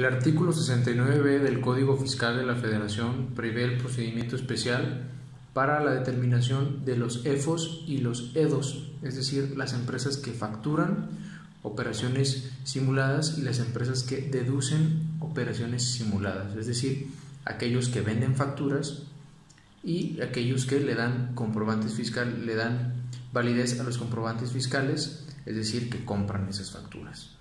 El artículo 69b del Código Fiscal de la Federación prevé el procedimiento especial para la determinación de los EFOS y los EDOS, es decir, las empresas que facturan operaciones simuladas y las empresas que deducen operaciones simuladas, es decir, aquellos que venden facturas y aquellos que le dan comprobantes fiscales, le dan validez a los comprobantes fiscales, es decir, que compran esas facturas.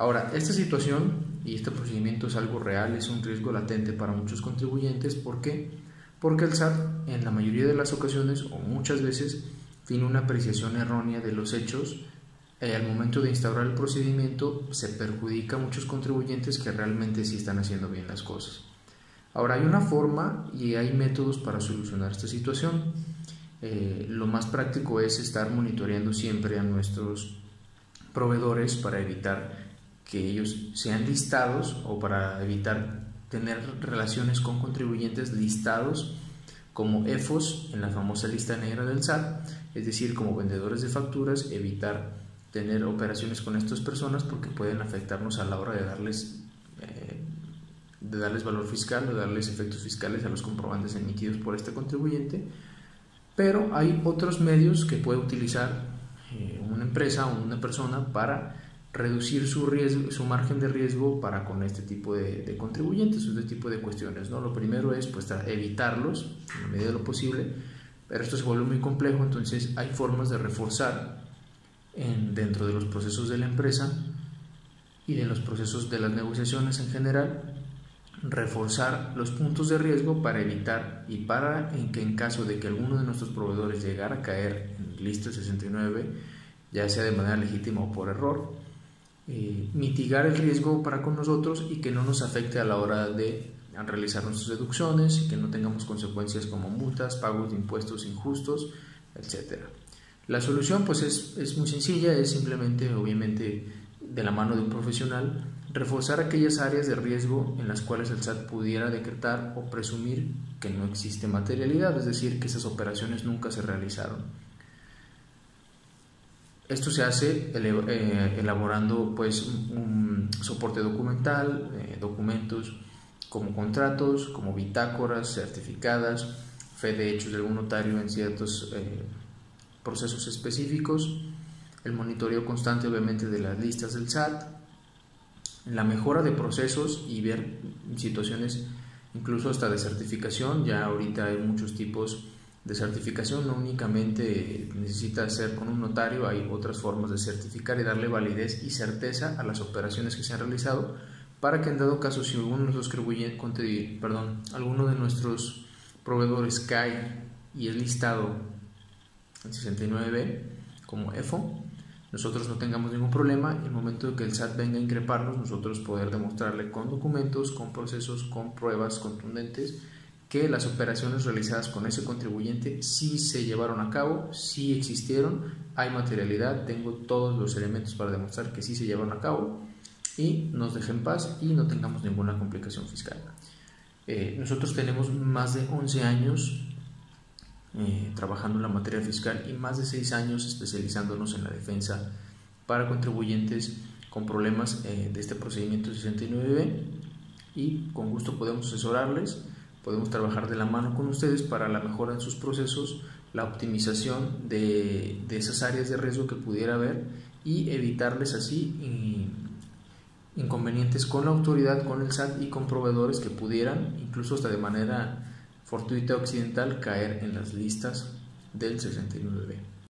Ahora, esta situación y este procedimiento es algo real, es un riesgo latente para muchos contribuyentes. ¿Por qué? Porque el SAT en la mayoría de las ocasiones o muchas veces tiene una apreciación errónea de los hechos. Eh, al momento de instaurar el procedimiento se perjudica a muchos contribuyentes que realmente sí están haciendo bien las cosas. Ahora hay una forma y hay métodos para solucionar esta situación. Eh, lo más práctico es estar monitoreando siempre a nuestros proveedores para evitar que ellos sean listados o para evitar tener relaciones con contribuyentes listados como EFOS en la famosa lista negra del SAT, es decir, como vendedores de facturas, evitar tener operaciones con estas personas porque pueden afectarnos a la hora de darles, eh, de darles valor fiscal o darles efectos fiscales a los comprobantes emitidos por este contribuyente. Pero hay otros medios que puede utilizar eh, una empresa o una persona para reducir su, riesgo, su margen de riesgo para con este tipo de, de, contribuyentes, este tipo de cuestiones. ¿no? Lo primero es pues, evitarlos en la medida de lo posible, pero esto se vuelve muy complejo, entonces hay formas de reforzar en, dentro de los procesos de la empresa y de los procesos de las negociaciones en general, reforzar los puntos de riesgo para evitar y para en que en caso de que alguno de nuestros proveedores llegara a caer en lista 69, ya sea de manera legítima o por error, eh, mitigar el riesgo para con nosotros y que no nos afecte a la hora de realizar nuestras deducciones y que no tengamos consecuencias como multas, pagos de impuestos injustos, etc. La solución pues es, es muy sencilla, es simplemente obviamente de la mano de un profesional reforzar aquellas áreas de riesgo en las cuales el SAT pudiera decretar o presumir que no existe materialidad, es decir, que esas operaciones nunca se realizaron. Esto se hace eh, elaborando pues un soporte documental, eh, documentos como contratos, como bitácoras certificadas, fe de hechos de algún notario en ciertos eh, procesos específicos, el monitoreo constante obviamente de las listas del SAT, la mejora de procesos y ver situaciones incluso hasta de certificación, ya ahorita hay muchos tipos de certificación no únicamente necesita ser con un notario, hay otras formas de certificar y darle validez y certeza a las operaciones que se han realizado para que en dado caso si alguno de nuestros perdón, alguno de nuestros proveedores cae y es listado en 69B como EFO, nosotros no tengamos ningún problema. En el momento de que el SAT venga a increparnos, nosotros poder demostrarle con documentos, con procesos, con pruebas contundentes que las operaciones realizadas con ese contribuyente sí se llevaron a cabo, sí existieron, hay materialidad, tengo todos los elementos para demostrar que sí se llevaron a cabo y nos dejen paz y no tengamos ninguna complicación fiscal. Eh, nosotros tenemos más de 11 años eh, trabajando en la materia fiscal y más de 6 años especializándonos en la defensa para contribuyentes con problemas eh, de este procedimiento 69B y con gusto podemos asesorarles Podemos trabajar de la mano con ustedes para la mejora en sus procesos, la optimización de, esas áreas de riesgo que pudiera haber y evitarles así inconvenientes con la autoridad, con el SAT y con proveedores que pudieran, incluso hasta de manera fortuita o accidental, caer en las listas del 69B.